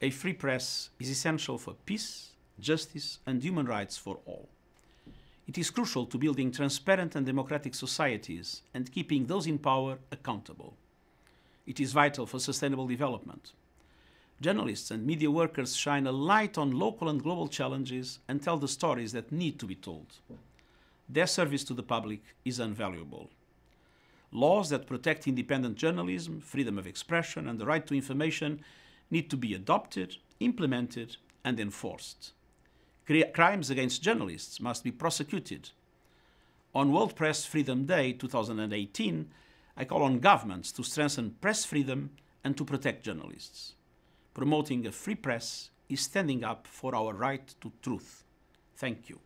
A free press is essential for peace, justice, and human rights for all. It is crucial to building transparent and democratic societies and keeping those in power accountable. It is vital for sustainable development. Journalists and media workers shine a light on local and global challenges and tell the stories that need to be told. Their service to the public is invaluable. Laws that protect independent journalism, freedom of expression, and the right to information need to be adopted, implemented, and enforced. Crimes against journalists must be prosecuted. On World Press Freedom Day 2018, I call on governments to strengthen press freedom and to protect journalists. Promoting a free press is standing up for our right to truth. Thank you.